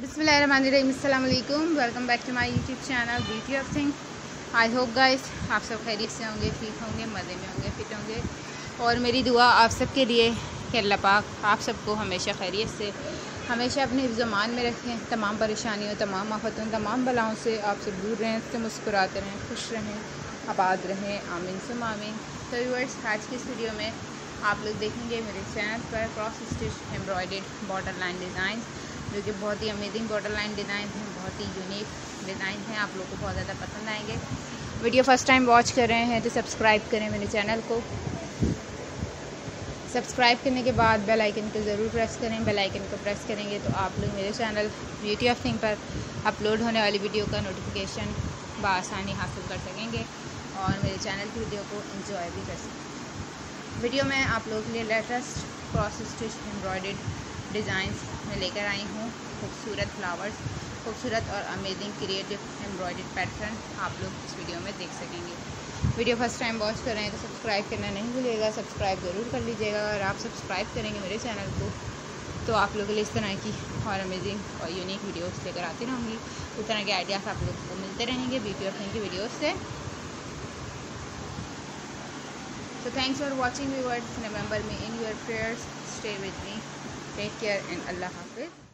बिसमीम welcome back to my YouTube channel beauty of Singh I hope guys आप सब खैरियत से होंगे, ठीक होंगे, मज़े में होंगे फिट होंगे। और मेरी दुआ आप सब के लिए कि अल्लाह पाक आप सबको हमेशा खैरियत से, हमेशा अपने ज़मान में रखें। तमाम परेशानियों, तमाम आफतों तमाम बलाओं से आप सब दूर रहें, उससे मुस्कुराते रहें, खुश रहें, आबाद रहें, आमिन सुम आमीन। तो व्यूअर्स आज की इस वीडियो में आप लोग देखेंगे मेरे चैनल पर cross stitch embroidery border line design जो कि बहुत ही अमेजिंग बॉर्डर लाइन डिज़ाइन हैं, बहुत ही यूनिक डिज़ाइन हैं, आप लोग को बहुत ज़्यादा पसंद आएँगे। वीडियो फ़र्स्ट टाइम वॉच कर रहे हैं तो सब्सक्राइब करें मेरे चैनल को। सब्सक्राइब करने के बाद बेल आइकन को ज़रूर प्रेस करें। बेल आइकन को प्रेस करेंगे तो आप लोग मेरे चैनल ब्यूटी ऑफ़ थिंग पर अपलोड होने वाली वीडियो का नोटिफिकेशन बसानी हासिल कर सकेंगे और मेरे चैनल की वीडियो को इंजॉय भी कर सकेंगे। वीडियो में आप लोगों के लिए latest cross stitch embroidery designs में लेकर आई हूँ खूबसूरत फ्लावर्स, खूबसूरत और अमेजिंग क्रिएटिव एम्ब्रॉयड पैटर्न आप लोग इस वीडियो में देख सकेंगे वीडियो फ़र्स्ट टाइम वॉच कर रहे हैं तो सब्सक्राइब करना नहीं भूलिएगा सब्सक्राइब ज़रूर कर लीजिएगा और आप सब्सक्राइब करेंगे मेरे चैनल को तो आप लोगों के लिए इस तरह की और अमेजिंग और यूनिक वीडियोस लेकर आती रहूँगी इस तरह के आइडियाज़ आप लोगों को मिलते रहेंगे ब्यूटी ऑफ़ की वीडियोज़ से So thanks for watching, viewers. Remember me in your prayers. Stay with me. Take care and Allah Hafiz.